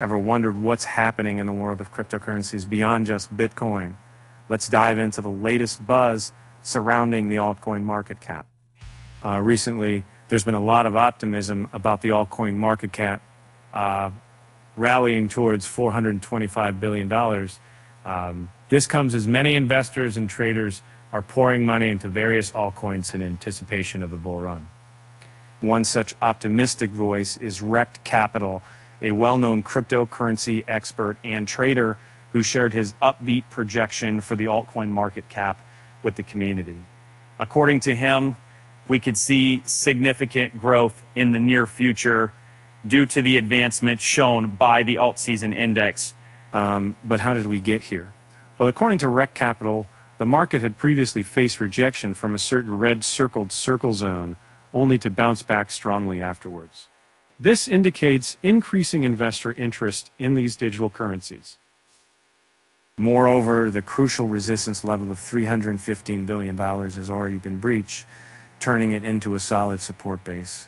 ever wondered what's happening in the world of cryptocurrencies beyond just Bitcoin, let's dive into the latest buzz surrounding the altcoin market cap. Uh, recently, there's been a lot of optimism about the altcoin market cap uh, rallying towards $425 billion. Um, this comes as many investors and traders are pouring money into various altcoins in anticipation of the bull run. One such optimistic voice is Rekt Capital, a well-known cryptocurrency expert and trader who shared his upbeat projection for the altcoin market cap with the community. According to him, we could see significant growth in the near future due to the advancements shown by the alt season index. Um, but how did we get here? Well, according to Rekt Capital, the market had previously faced rejection from a certain red circled circle zone, only to bounce back strongly afterwards. This indicates increasing investor interest in these digital currencies. Moreover, the crucial resistance level of $315 billion has already been breached, turning it into a solid support base.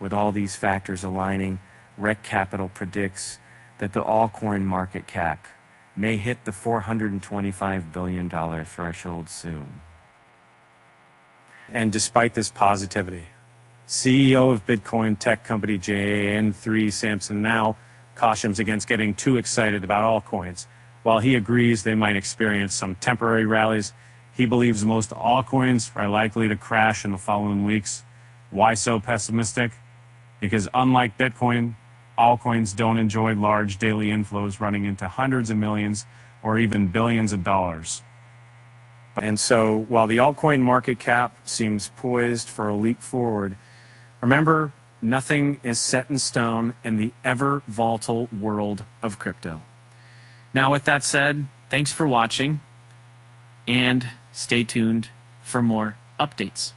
With all these factors aligning, Rekt Capital predicts that the altcoin market cap may hit the $425 billion threshold soon. And despite this positivity, CEO of Bitcoin tech company JAN3 Samson Mow cautions against getting too excited about altcoins. While he agrees they might experience some temporary rallies, he believes most altcoins are likely to crash in the following weeks. Why so pessimistic? Because unlike Bitcoin, altcoins don't enjoy large daily inflows running into hundreds of millions or even billions of dollars. And so while the altcoin market cap seems poised for a leap forward, Remember, nothing is set in stone in the ever volatile world of crypto. Now, with that said, thanks for watching and stay tuned for more updates.